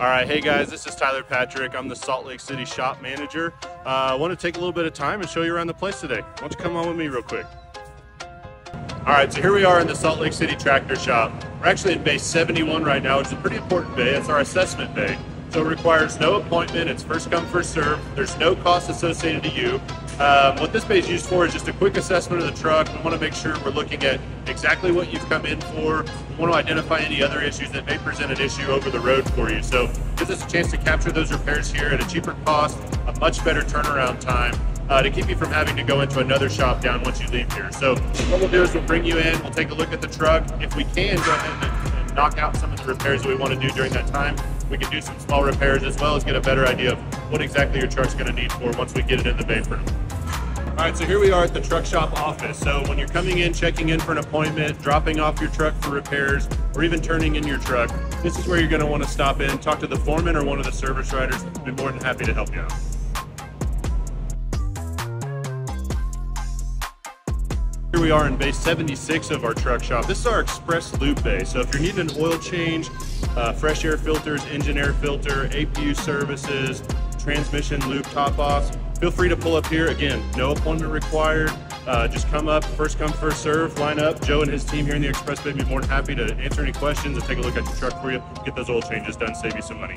All right, hey guys, this is Tyler Patrick. I'm the Salt Lake City shop manager. Uh, I want to take a little bit of time and show you around the place today. Why don't you come on with me real quick? All right, so here we are in the Salt Lake City tractor shop. We're actually in bay 71 right now, which is a pretty important bay. It's our assessment bay. So it requires no appointment. It's first come, first serve. There's no cost associated to you. Um, what this bay is used for is just a quick assessment of the truck. We want to make sure we're looking at exactly what you've come in for. We want to identify any other issues that may present an issue over the road for you. So gives us a chance to capture those repairs here at a cheaper cost, a much better turnaround time. Uh, to keep you from having to go into another shop down once you leave here. So what we'll do is we'll bring you in, we'll take a look at the truck. If we can, go ahead and, and knock out some of the repairs that we want to do during that time. We can do some small repairs as well as get a better idea of what exactly your truck's going to need for once we get it in the bay for. All right, so here we are at the truck shop office. So when you're coming in, checking in for an appointment, dropping off your truck for repairs, or even turning in your truck, this is where you're want to stop in, talk to the foreman or one of the service writers. We'll be more than happy to help you out. Here we are in bay 76 of our truck shop. This is our express lube bay. So if you're needing an oil change, uh, fresh air filters, engine air filter, APU services, transmission lube top offs, feel free to pull up here. Again, no appointment required. Uh, just come up, first come, first serve, line up. Joe and his team here in the Express Bay will be more than happy to answer any questions and take a look at your truck for you, get those oil changes done, save you some money.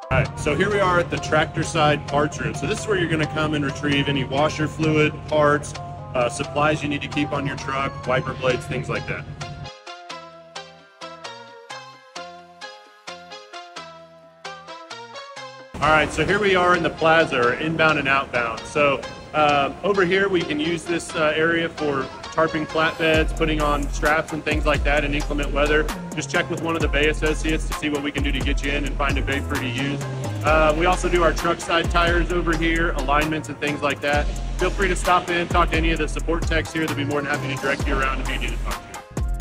All right, so here we are at the tractor side parts room. So this is where you're gonna come and retrieve any washer fluid, parts, uh, supplies you need to keep on your truck, wiper blades, things like that. All right, so here we are in the plaza, or inbound and outbound. So uh, over here, we can use this uh, area for tarping flatbeds, putting on straps and things like that in inclement weather. Just check with one of the bay associates to see what we can do to get you in and find a bay for you to use. Uh, we also do our truck side tires over here, alignments and things like that. Feel free to stop in, talk to any of the support techs here. They'll be more than happy to direct you around if you need to talk.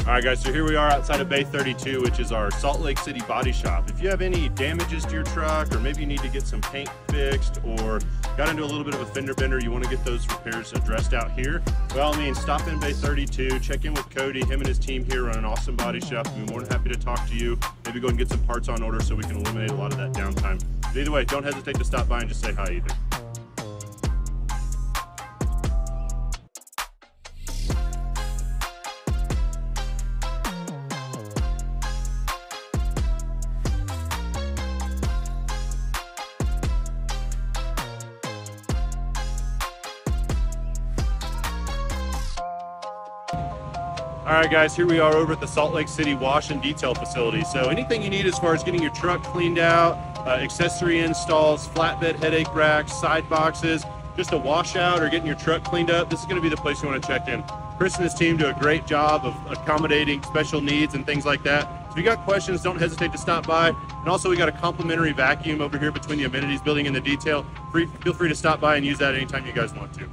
All right, guys, so here we are outside of Bay 32, which is our Salt Lake City body shop. If you have any damages to your truck, or maybe you need to get some paint fixed, or got into a little bit of a fender bender, you want to get those repairs addressed out here, by all means, stop in Bay 32, check in with Cody. Him and his team here run an awesome body shop. We'll be more than happy to talk to you. Maybe go and get some parts on order so we can eliminate a lot of that downtime. But either way, don't hesitate to stop by and just say hi either. All right, guys, here we are over at the Salt Lake City Wash and Detail Facility. So anything you need as far as getting your truck cleaned out, uh, accessory installs, flatbed headache racks, side boxes, just a washout or getting your truck cleaned up, this is gonna be the place you wanna check in. Chris and his team do a great job of accommodating special needs and things like that. If you got questions, don't hesitate to stop by. And also we got a complimentary vacuum over here between the amenities building and the detail. Free, feel free to stop by and use that anytime you guys want to.